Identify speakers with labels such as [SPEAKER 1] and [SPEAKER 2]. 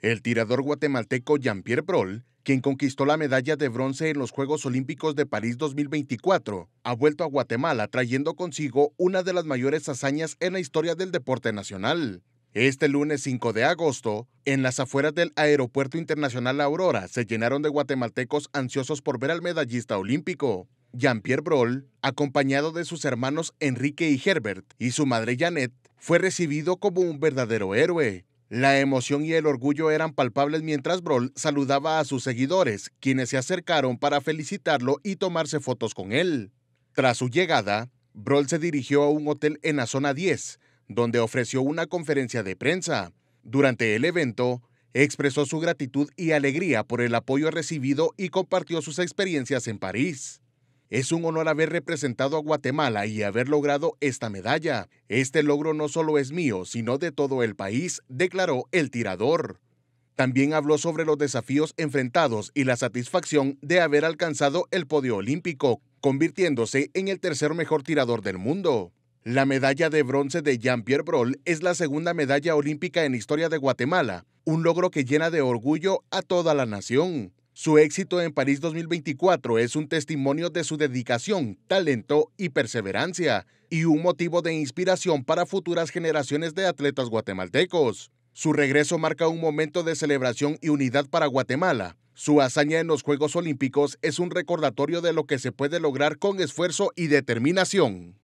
[SPEAKER 1] El tirador guatemalteco Jean-Pierre Brol, quien conquistó la medalla de bronce en los Juegos Olímpicos de París 2024, ha vuelto a Guatemala trayendo consigo una de las mayores hazañas en la historia del deporte nacional. Este lunes 5 de agosto, en las afueras del Aeropuerto Internacional Aurora, se llenaron de guatemaltecos ansiosos por ver al medallista olímpico. Jean-Pierre Brol, acompañado de sus hermanos Enrique y Herbert y su madre Janet, fue recibido como un verdadero héroe. La emoción y el orgullo eran palpables mientras Broll saludaba a sus seguidores, quienes se acercaron para felicitarlo y tomarse fotos con él. Tras su llegada, Broll se dirigió a un hotel en la zona 10, donde ofreció una conferencia de prensa. Durante el evento, expresó su gratitud y alegría por el apoyo recibido y compartió sus experiencias en París. Es un honor haber representado a Guatemala y haber logrado esta medalla. Este logro no solo es mío, sino de todo el país, declaró el tirador. También habló sobre los desafíos enfrentados y la satisfacción de haber alcanzado el podio olímpico, convirtiéndose en el tercer mejor tirador del mundo. La medalla de bronce de Jean-Pierre Brol es la segunda medalla olímpica en historia de Guatemala, un logro que llena de orgullo a toda la nación. Su éxito en París 2024 es un testimonio de su dedicación, talento y perseverancia, y un motivo de inspiración para futuras generaciones de atletas guatemaltecos. Su regreso marca un momento de celebración y unidad para Guatemala. Su hazaña en los Juegos Olímpicos es un recordatorio de lo que se puede lograr con esfuerzo y determinación.